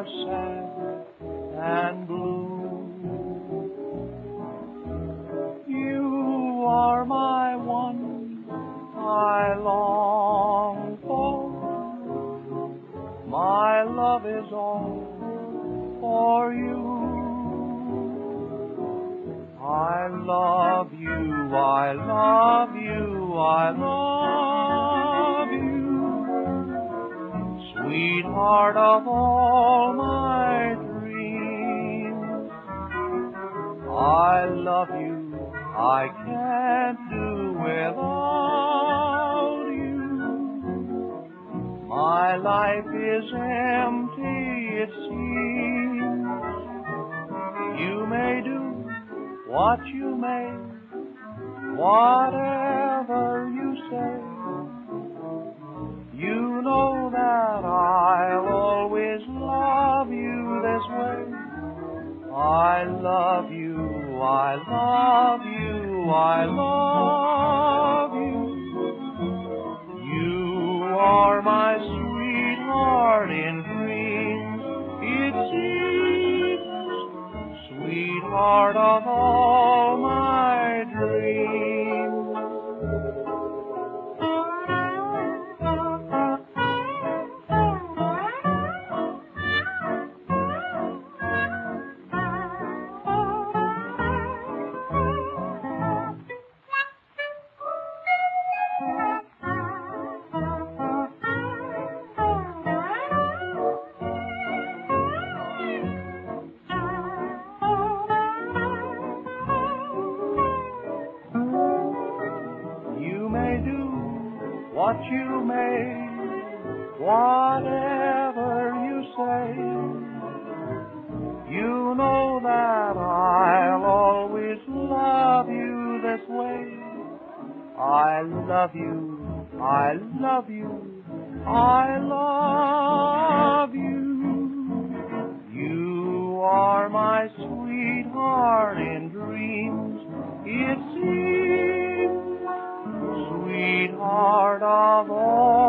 are sad and blue. You are my one I long for. My love is all for you. I love you, I love you, I love you. Sweetheart of all my dreams. I love you, I can't do without you. My life is empty, it seems. You may do what you may, whatever I love you, I love you, I love you. You are my sweetheart in dreams, it seems, sweetheart of all what you may, whatever you say. You know that I'll always love you this way. I love you, I love you, I love you. You are my sweetheart in dreams, it seems, Lord of all.